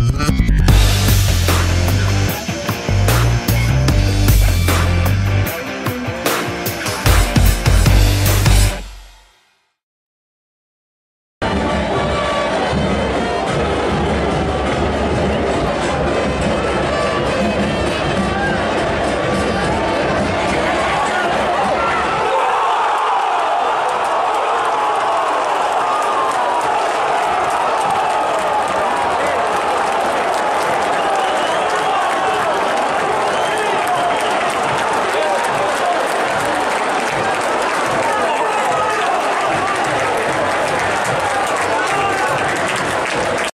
Música